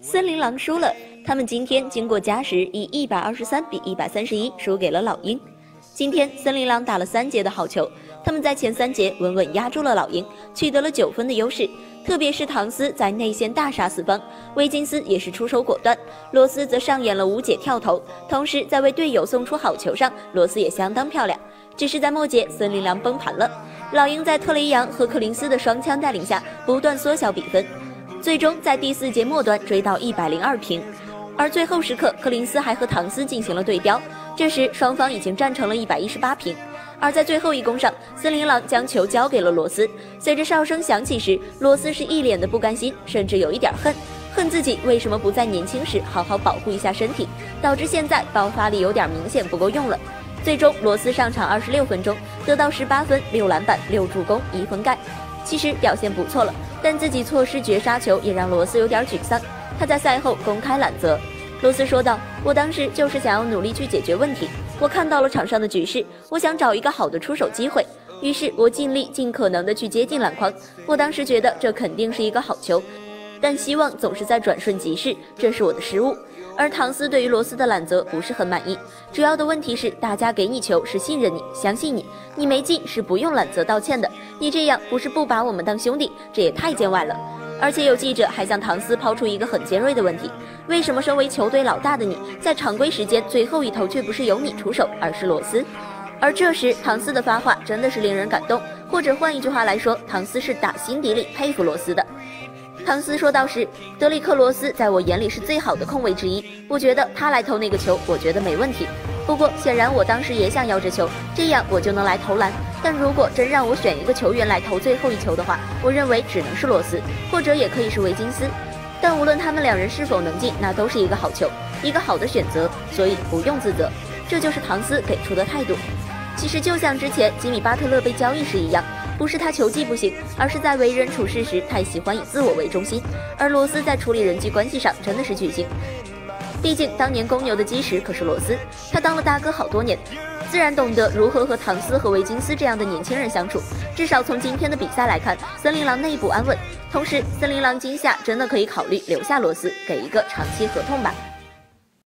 森林狼输了，他们今天经过加时，以一百二十三比一百三十一输给了老鹰。今天森林狼打了三节的好球，他们在前三节稳稳压住了老鹰，取得了九分的优势。特别是唐斯在内线大杀四方，威金斯也是出手果断，罗斯则上演了无解跳投，同时在为队友送出好球上，罗斯也相当漂亮。只是在末节，森林狼崩盘了，老鹰在特雷杨和克林斯的双枪带领下，不断缩小比分，最终在第四节末端追到一百零二平。而最后时刻，克林斯还和唐斯进行了对标，这时双方已经战成了一百一十八平。而在最后一攻上，森林狼将球交给了罗斯。随着哨声响起时，罗斯是一脸的不甘心，甚至有一点恨，恨自己为什么不在年轻时好好保护一下身体，导致现在爆发力有点明显不够用了。最终，罗斯上场二十六分钟，得到十八分、六篮板、六助攻、一封盖，其实表现不错了。但自己错失绝杀球，也让罗斯有点沮丧。他在赛后公开揽责，罗斯说道：“我当时就是想要努力去解决问题。”我看到了场上的局势，我想找一个好的出手机会，于是我尽力尽可能的去接近篮筐。我当时觉得这肯定是一个好球，但希望总是在转瞬即逝，这是我的失误。而唐斯对于罗斯的揽责不是很满意，主要的问题是大家给你球是信任你，相信你，你没进是不用揽责道歉的，你这样不是不把我们当兄弟，这也太见外了。而且有记者还向唐斯抛出一个很尖锐的问题：为什么身为球队老大的你在常规时间最后一投却不是由你出手，而是罗斯？而这时唐斯的发话真的是令人感动，或者换一句话来说，唐斯是打心底里佩服罗斯的。唐斯说到时，德里克罗斯在我眼里是最好的控卫之一，我觉得他来投那个球，我觉得没问题。不过显然我当时也想要这球，这样我就能来投篮。但如果真让我选一个球员来投最后一球的话，我认为只能是罗斯，或者也可以是维金斯。但无论他们两人是否能进，那都是一个好球，一个好的选择，所以不用自责。这就是唐斯给出的态度。其实就像之前吉米巴特勒被交易时一样，不是他球技不行，而是在为人处事时太喜欢以自我为中心。而罗斯在处理人际关系上真的是巨星。毕竟当年公牛的基石可是罗斯，他当了大哥好多年，自然懂得如何和唐斯和维金斯这样的年轻人相处。至少从今天的比赛来看，森林狼内部安稳。同时，森林狼今夏真的可以考虑留下罗斯，给一个长期合同吧。